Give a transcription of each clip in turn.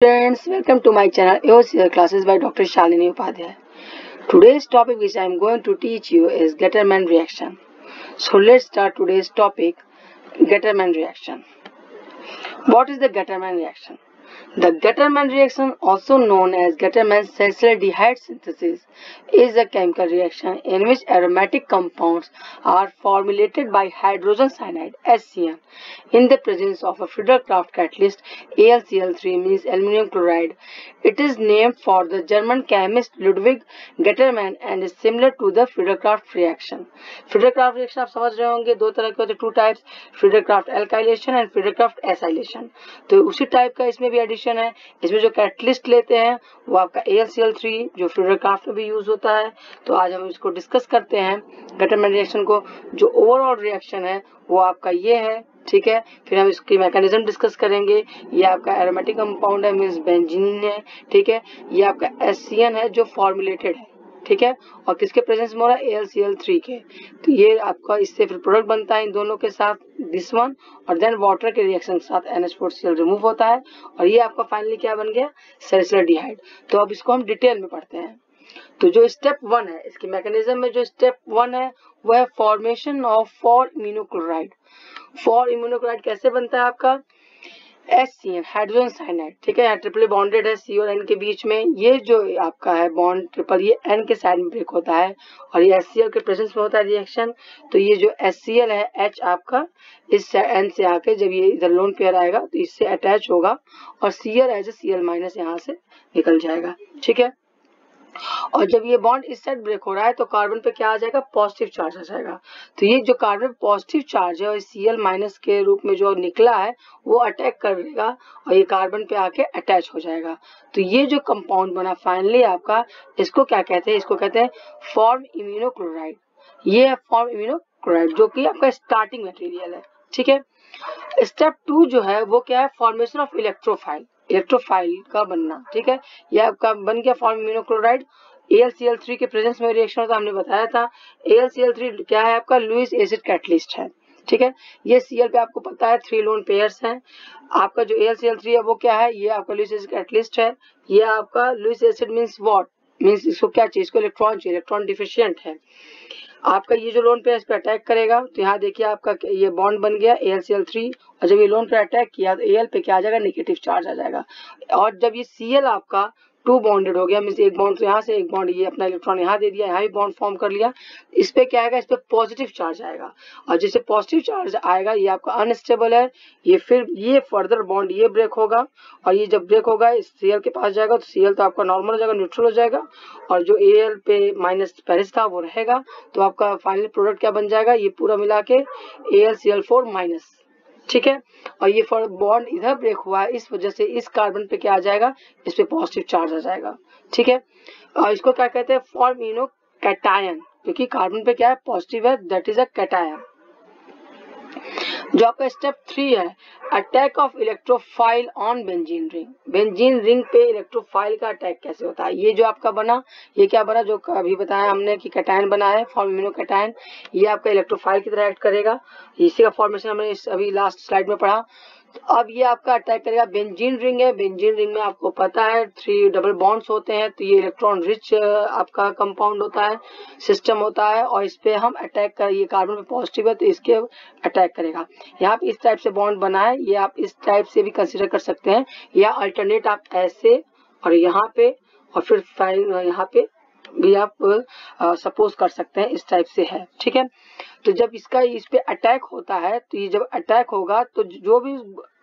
Friends, welcome to my channel AOCL classes by Dr. Shalini Upadhyay. Today's topic which I am going to teach you is Getterman reaction. So let's start today's topic Getterman reaction. What is the Getterman reaction? The Getterman reaction, also known as Getterman's salicylaldehyde synthesis, is a chemical reaction in which aromatic compounds are formulated by hydrogen cyanide (HCN) in the presence of a Friedel-Crafts catalyst AlCl3 means aluminum chloride. It is named for the German chemist Ludwig Getterman and is similar to the Friedel-Crafts reaction. Friedel-Crafts reaction आप समझ रहे होंगे दो तरह के होते हैं two types Friedel-Crafts alkylation and Friedel-Crafts acylation. तो उसी टाइप का इसमें भी एडिशन है, इसमें जो कैटलिस्ट लेते हैं, वो आपका ए थ्री जो फ्लोरोक्राफ्ट में भी यूज़ होता है। तो आज हम इसको डिस्कस करते हैं गटरमैन रिएक्शन को। जो ओवरऑल रिएक्शन है, वो आपका ये है, ठीक है? फिर हम इसकी मैकेनिज्म डिस्कस करेंगे। ये आपका एरोमेटिक कंपाउंड है मीन्स बेंजीन है, ठीक है? ये आपका एस है, जो फॉर्मुलेटेड है। ठीक है? और किसके प्रेजेंस में हो रहा है? एल सी एल थ्री के। तो ये आपका इससे फिर प्रोडक्ट बनता है इन दोनों के साथ दिस वन और देन वाटर के रिएक्शन के साथ N H four C L remove होता है। और ये आपका फाइनली क्या बन गया? सेरिसलर डिहाइड तो अब इसको हम डिटेल में पढ़ते हैं। तो जो स्टेप वन है, इसके मैकेनिज्म में जो स्टेप वन है, वो है formation of for iminochloride for iminochloride कैसे बनता है आपका? S C N hydrogen cyanide ठीक है? ट्रिपल बॉन्डेड है सी और एन के बीच में ये जो आपका है बॉन्ड ट्रिपल ये एन के साइड में ब्रेक होता है और ये एल के प्रेजेंस में होता है रिएक्शन तो ये जो एस सी एल है एच आपका इस एन से आके जब ये इधर लोन पेयर आएगा तो इससे अटैच होगा और C L H C L minus यहाँ से निकल जाएगा, ठीक है? और जब ये बॉन्ड इस साइड ब्रेक हो रहा है तो कार्बन पे क्या आ जाएगा? पॉजिटिव चार्ज आ जाएगा। तो ये जो कार्बन पॉजिटिव चार्ज है और सी एल माइनस के रूप में जो निकला है, वो अटैक कर देगा और ये कार्बन पे आके अटैच हो जाएगा। तो ये जो कंपाउंड बना फाइनली आपका, इसको क्या कहते हैं? इसको कहते हैं फॉर्म इम्यूनोक्लोराइड ये है फॉर्म इम्यूनोक्लोराइड जो कि आपका स्टार्टिंग मटेरियल है। ठीक है? स्टेप टू जो है, वो क्या है? फॉर्मेशन ऑफ़ इलेक्ट्रोफाइल इलेक्ट्रोफाइल का बनना, ठीक है? यह आपका बन गया फॉर्म इम्यूनोक्लोराइड थ्री के प्रेजेंस में रिएक्शन होता हमने बताया था। थ्री क्या है आपका? लुइस एसिड कैटलिस्ट है, ठीक है? ये Cl पे आपको पता है थ्री लोन पेयर्स हैं। आपका जो एलसीएल थ्री है, वो क्या है? ये आपका लुइस एसिड कैटलिस्ट है। ये आपका Lewis acid means what means इसको क्या चाहिए? इसको इलेक्ट्रॉन चाहिए। इलेक्ट्रॉन डिफिशियंट है। आपका ये जो लोन पे इस पर अटैक करेगा तो यहाँ देखिए आपका ये बॉन्ड बन गया AlCl3 और जब ये लोन पे अटैक किया तो एल पे क्या आ जाएगा? नेगेटिव चार्ज आ जाएगा। और जब ये सी आपका टू बॉन्डेड हो गया मीन एक बॉन्ड तो यहाँ से, एक बॉन्ड ये अपना इलेक्ट्रॉन यहाँ दे दिया, यहाँ भी बॉन्ड फॉर्म कर लिया। इस पे क्या आएगा? इस पे पॉजिटिव चार्ज आएगा। और जैसे पॉजिटिव चार्ज आएगा, ये आपका अनस्टेबल है। ये फिर, ये फर्दर बॉन्ड ये ब्रेक होगा। और ये जब ब्रेक होगा, इस सीएल के पास जाएगा तो सीएल तो आपका नॉर्मल हो जाएगा न्यूट्रल हो जाएगा। और जो ए पे माइनस पेरिस था, वो रहेगा। तो आपका फाइनल प्रोडक्ट क्या बन जाएगा? ये पूरा मिला के ए माइनस ठीक है? और ये फॉर बॉन्ड इधर ब्रेक हुआ है, इस वजह से इस कार्बन पे क्या आ जाएगा? इस पे पॉजिटिव चार्ज आ जाएगा। ठीक है? और इसको क्या कहते हैं? फॉर्म इनो कैटायन, क्योंकि कार्बन पे क्या है? पॉजिटिव है दैट इज़ अ कैटायन जो आपका स्टेप थ्री है attack of electrophile on benzene ring benzene ring पे इलेक्ट्रोफाइल का अटैक कैसे होता है? ये जो आपका बना, ये क्या बना? जो अभी बताया हमने कि कैटाइन बना है फॉर्मिनो कैटाइन ये आपका इलेक्ट्रोफाइल की तरह एक्ट करेगा। इसी का फॉर्मेशन हमने इस अभी लास्ट स्लाइड में पढ़ा। तो अब ये आपका अटैक करेगा। बेंजीन रिंग है। बेंजीन रिंग में आपको पता है थ्री डबल बॉन्ड्स होते हैं तो ये इलेक्ट्रॉन रिच आपका कंपाउंड होता है सिस्टम होता है, और इस पे हम अटैक कर, ये कार्बन पे पॉजिटिव है तो इसके अटैक करेगा। यहाँ पे इस टाइप से बॉन्ड बना है, ये आप इस टाइप से भी कंसिडर कर सकते हैं, या अल्टरनेट आप ऐसे, और यहाँ पे, और फिर यहाँ पे भी आप सपोज़ कर सकते हैं, इस टाइप से है, ठीक है? तो जब इसका इस पे अटैक होता है तो ये जब अटैक होगा तो जो भी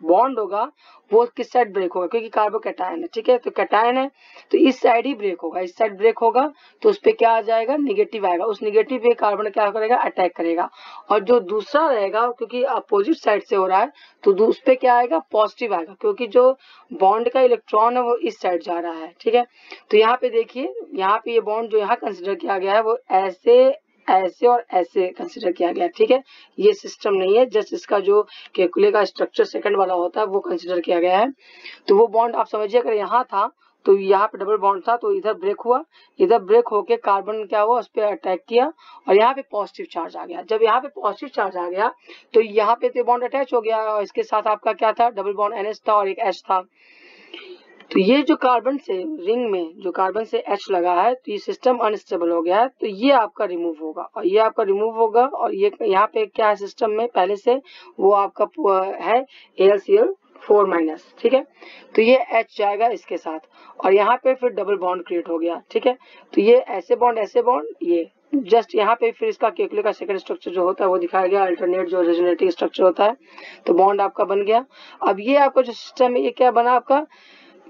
बॉन्ड होगा, वो किस साइड ब्रेक होगा? क्योंकि कार्बो कैटायन है, ठीक है? तो कैटायन है तो इस साइड ही ब्रेक होगा। इस साइड ब्रेक होगा तो उस पर क्या आ जाएगा? निगेटिव आएगा। उस निगेटिव पे कार्बन क्या करेगा? अटैक करेगा। और जो दूसरा रहेगा, क्योंकि अपोजिट साइड से हो रहा है तो उस पर क्या आएगा? पॉजिटिव आएगा। क्योंकि जो बॉन्ड का इलेक्ट्रॉन है, वो इस साइड जा रहा है, ठीक है? तो यहाँ पे देखिए, यहाँ पे ये बॉन्ड जो यहाँ कंसिडर किया गया है, वो ऐसे ऐसे और ऐसे कंसिडर किया गया, ठीक है? ये सिस्टम नहीं है जस्ट इसका जो कैकुले का स्ट्रक्चर सेकंड वाला होता है, वो कंसिडर किया गया है। तो वो बॉन्ड आप समझिए, अगर यहाँ था तो यहाँ पे डबल बॉन्ड था तो इधर ब्रेक हुआ। इधर ब्रेक होके कार्बन क्या हुआ, उस पर अटैक किया और यहाँ पे पॉजिटिव चार्ज आ गया। जब यहाँ पे पॉजिटिव चार्ज आ गया तो यहाँ पे तो बॉन्ड अटैच हो गया और इसके साथ आपका क्या था? डबल बॉन्ड एन था और एक एच था। तो ये जो कार्बन से रिंग में जो कार्बन से एच लगा है तो ये सिस्टम अनस्टेबल हो गया है तो ये आपका रिमूव होगा। और ये आपका रिमूव होगा, और ये यहाँ पे क्या है सिस्टम में? पहले से वो आपका है L C L four minus ठीक है? तो ये एच जाएगा इसके साथ। और यहाँ पे फिर डबल बॉन्ड क्रिएट हो गया, ठीक है? तो ये ऐसे बॉन्ड ऐसे बॉन्ड ये। जस्ट यहाँ पे फिर इसका केकुले का सेकंड स्ट्रक्चर जो होता है, वो दिखाया गया अल्टरनेट जो रेजोनेटिंग स्ट्रक्चर होता है तो बॉन्ड आपका बन गया। अब ये आपका जो सिस्टम है, ये क्या बना आपका?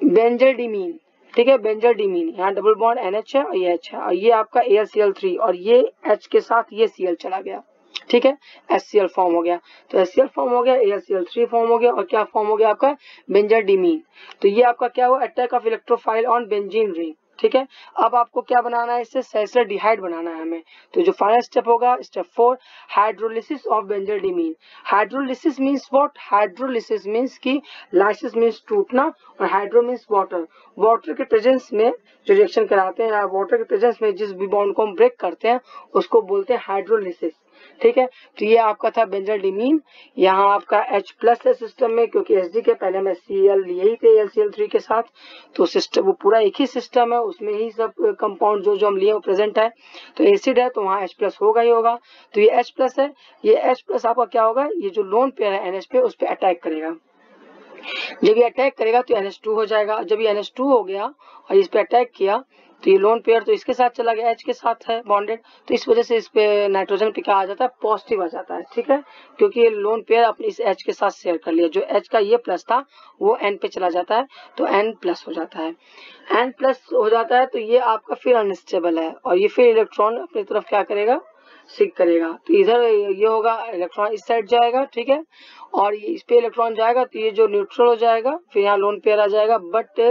बेंजलडीमीन ठीक है? बेंजलडीमीन यहाँ डबल बॉन्ड एनएच है और ये एच है। और ये आपका ए सी एल थ्री और ये एच के साथ ये सी एल चला गया, ठीक है? एस सी एल फॉर्म हो गया। तो एस सी एल फॉर्म हो गया A C L three form हो गया और क्या फॉर्म हो गया आपका? बेंजर बेंजलडीमीन तो ये आपका क्या हुआ? Attack of electrophile on benzene ring ठीक है? अब आपको क्या बनाना है इससे सैसर डिहाइड बनाना है हमें। तो जो फाइनल स्टेप होगा step four hydrolysis of benzaldimine hydrolysis means what hydrolysis means की लाइसिस मींस टूटना और हाइड्रो मींस वाटर वाटर के प्रेजेंस में जो रिएक्शन कराते हैं वाटर के प्रेजेंस में जिस भी बॉन्ड को हम ब्रेक करते हैं, उसको बोलते हैं हाइड्रोलिसिस ठीक है? तो ये आपका था बेंजल डिमीन यहाँ आपका H प्लस है सिस्टम में, क्योंकि एस के पहले में सी एल लिए ही थे एल सी एल थ्री के साथ। तो सिस्टम वो पूरा एक ही सिस्टम है, उसमें ही सब कंपाउंड जो जो हम लिए वो प्रेजेंट है। तो एसिड है तो वहाँ H प्लस होगा ही होगा। तो ये H प्लस है, ये H प्लस आपका क्या होगा? ये जो लोन पेयर है एन पे, उस पर अटैक करेगा। जब ये अटैक करेगा तो NH2 हो जाएगा। जब ये NH2 हो गया, और इस पे अटैक किया तो ये लोन पेयर तो इसके साथ चला गया एच के साथ है बॉन्डेड तो इस वजह से इस पे नाइट्रोजन पे क्या आ जाता है? पॉजिटिव आ जाता है, ठीक है? क्योंकि ये लोन पेयर अपने इस एच के साथ शेयर कर लिया। जो एच का ये प्लस था, वो एन पे चला जाता है तो एन प्लस हो जाता है। एन प्लस हो जाता है तो ये आपका फिर अनस्टेबल है। और ये फिर इलेक्ट्रॉन अपनी तरफ़ क्या करेगा? सिक करेगा। तो इधर ये होगा इलेक्ट्रॉन इस साइड जाएगा, ठीक है? और ये इस पे इलेक्ट्रॉन जाएगा तो ये जो न्यूट्रल हो जाएगा, फिर यहाँ लोन पेयर आ जाएगा। बट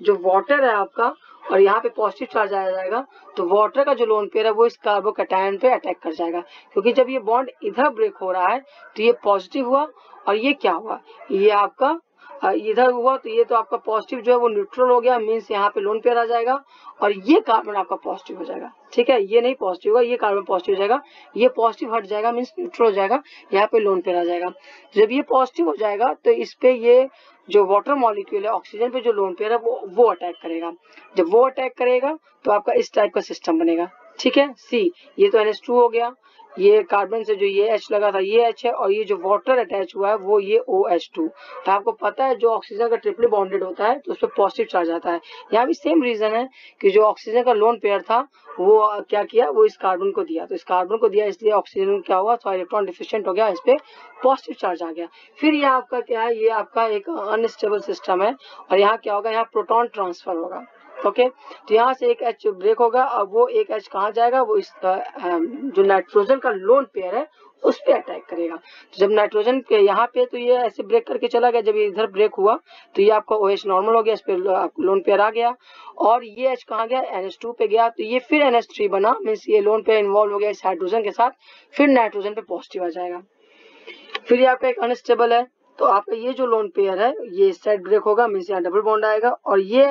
जो वाटर है आपका और यहाँ पे पॉजिटिव चार्ज आ जाएगा तो वाटर का जो लोन पेयर है, वो इस कार्बोकैटायन पे अटैक कर जाएगा। क्योंकि जब ये बॉन्ड इधर ब्रेक हो रहा है तो ये पॉजिटिव हुआ, और ये क्या हुआ? ये आपका इधर हुआ तो ये तो आपका पॉजिटिव जो है वो न्यूट्रल हो गया मीन्स यहाँ पे लोन पेयर आ जाएगा और ये कार्बन आपका पॉजिटिव हो जाएगा। ठीक है? ये नहीं पॉजिटिव होगा, ये कार्बन पॉजिटिव हो जाएगा। ये पॉजिटिव हट जाएगा मीन्स न्यूट्रल हो जाएगा, यहाँ पे लोन पेयर आ जाएगा। जब ये पॉजिटिव हो जाएगा तो इस पे ये जो वाटर मॉलिक्यूल है ऑक्सीजन पे जो लोन पेयर है, वो वो अटैक करेगा। जब वो अटैक करेगा तो आपका इस टाइप का सिस्टम बनेगा। ठीक है? सी ये तो एन हो गया। ये कार्बन से जो ये एच लगा था, ये एच है और ये जो वाटर अटैच हुआ है, वो ये ओ एच टू तो आपको पता है जो ऑक्सीजन का ट्रिपली बॉन्डेड होता है तो उस पर पॉजिटिव चार्ज आता है। यहाँ भी सेम रीजन है कि जो ऑक्सीजन का लोन पेयर था, वो क्या किया? वो इस कार्बन को दिया। तो इस कार्बन को दिया, इसलिए ऑक्सीजन क्या हुआ? थोड़ा इलेक्ट्रॉन डिफिशियंट हो गया इस पे पॉजिटिव चार्ज आ गया। फिर ये आपका क्या है? ये आपका एक अनस्टेबल सिस्टम है और यहाँ क्या होगा? यहाँ प्रोटोन ट्रांसफ़र होगा। ओके तो यहाँ से एक एच ब्रेक होगा और वो एक एच कहाँ जाएगा? वो इस जो नाइट्रोजन का लोन पेयर है, उस पर अटैक करेगा। तो जब नाइट्रोजन के यहाँ पे तो ये ऐसे ब्रेक करके चला गया, जब ये इधर ब्रेक हुआ तो ये आपका ओ OH नॉर्मल हो गया, इस पे लोन पेयर आ गया। और ये एच कहाँ गया? एन पे गया। तो ये फिर एन बना मीन्स ये लोन पेयर इन्वॉल्व हो गया इस हाइड्रोजन के साथ, फिर नाइट्रोजन पे पॉजिटिव आ जाएगा। फिर ये आपका एक अनस्टेबल है। तो आपका ये जो लोन पेयर है, ये साइड ब्रेक होगा मीन्स यहाँ डबल बॉन्ड आएगा और ये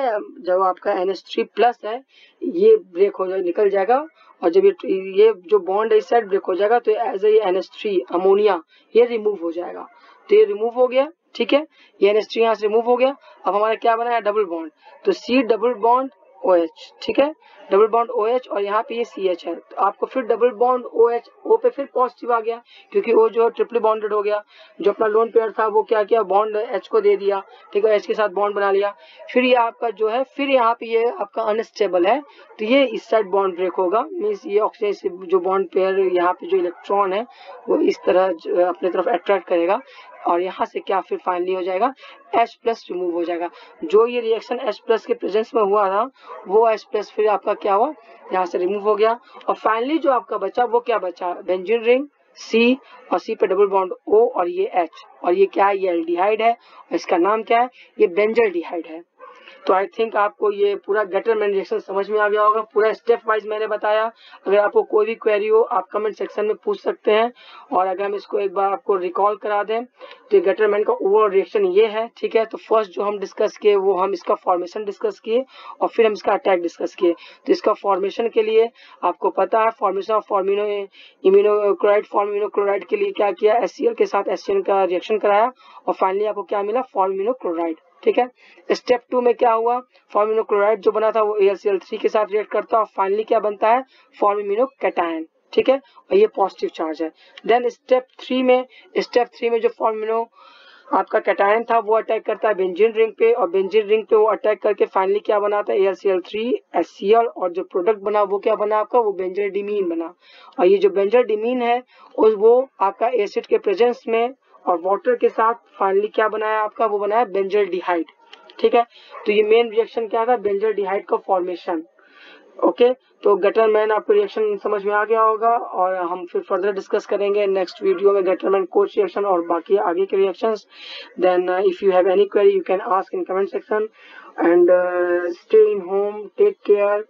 जब आपका एन एच थ्री प्लस है, ये ब्रेक हो जाए निकल जाएगा और जब ये ये जो बॉन्ड है साइड ब्रेक हो जाएगा तो as a N H three ammonia ये रिमूव हो जाएगा। तो ये रिमूव हो गया, ठीक है? ये एन एच थ्री यहाँ से रिमूव हो गया। अब हमारा क्या बना है? डबल बॉन्ड तो C double bond O H ठीक है? डबल बॉन्ड ओ एच और यहाँ पे ये सी एच है। तो आपको फिर double bond O H, O पे फिर पॉजिटिव आ गया, क्योंकि वो जो है ट्रिपली बॉन्डेड हो गया। जो अपना लोन पेयर था, वो क्या किया, बॉन्ड एच को दे दिया, ठीक है, एच के साथ बॉन्ड बना लिया। फिर ये आपका जो है, फिर यहाँ पे ये आपका अनस्टेबल है। तो ये इस साइड बॉन्ड ब्रेक होगा मीन्स ये ऑक्सीजन जो बॉन्ड पेयर यहाँ पे जो इलेक्ट्रॉन है, वो इस तरह अपने तरफ़ अट्रैक्ट करेगा और यहाँ से क्या फिर फाइनली हो जाएगा H प्लस रिमूव हो जाएगा। जो ये रिएक्शन H प्लस के प्रेजेंस में हुआ था, वो H प्लस फिर आपका क्या हुआ? यहाँ से रिमूव हो गया। और फाइनली जो आपका बचा, वो क्या बचा? बेंजिन रिंग सी और सी पे डबल बॉन्ड ओ और ये एच और ये क्या है? ये एल्डिहाइड है। और इसका नाम क्या है? ये बेंजल है। तो आई थिंक आपको ये पूरा गटर रिएक्शन समझ में आ गया होगा। पूरा स्टेप वाइज मैंने बताया। अगर आपको कोई भी क्वेरी हो, आप कमेंट सेक्शन में पूछ सकते हैं। और अगर हम इसको एक बार आपको रिकॉल करा दें तो गटर मैन का ओवरऑल रिएक्शन ये है, ठीक है? तो फ़र्स्ट जो हम डिस्कस किए, वो हम इसका फॉर्मेशन डिस्कस किए और फिर हम इसका अटैक डिस्कस किए। तो इसका फॉर्मेशन के लिए आपको पता है फॉर्मेशन ऑफ़ फॉर्मिनो इम्यूनोक्लोराइड फॉर्मिनोक्लोराइड के लिए क्या किया? एस के साथ एस का रिएक्शन कराया और फाइनली आपको क्या मिला? फॉर्मिनोक्लोराइड ठीक है? स्टेप टू में क्या हुआ? फॉर्मिनो क्लोराइड जो बना था वो एल थ्री के साथ रिएक्ट करता है और फाइनली क्या बनता है? फॉर्मिनो कैटायन ठीक है? और ये पॉजिटिव चार्ज है। देन स्टेप थ्री में स्टेप थ्री में जो फॉर्मिनो आपका कैटायन था, वो अटैक करता है बेंजीन रिंग पे और बेंजीन रिंग पे वो अटैक करके फाइनली क्या बनाता है एल थ्री एस और जो प्रोडक्ट बना, वो क्या बना आपका? वो बेंजर डिमीन बना। और ये जो बेंजर डिमीन है वो आपका एसिड के प्रेजेंस में और वाटर के साथ फाइनली क्या बनाया आपका? वो बनाया बेंजल डिहाइड ठीक है? तो ये मेन रिएक्शन क्या था? बेंजल डिहाइड का फॉर्मेशन ओके तो गटर मैन आपको रिएक्शन समझ में आ गया होगा और हम फिर फर्दर डिस्कस करेंगे नेक्स्ट वीडियो में गटर मैन कोच रिएक्शन और बाकी आगे के reactions then if you have any query you can ask in comment section and stay in home take care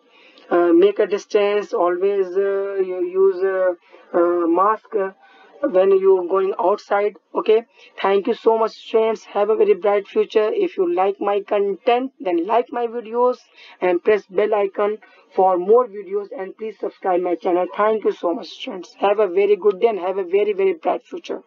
make a distance always uh, you use uh, uh, mask when you're going outside okay? Thank you so much friends. Have a very bright future. If you like my content then like my videos and press bell icon for more videos and please subscribe my channel. Thank you so much friends. Have a very good day and have a very very bright future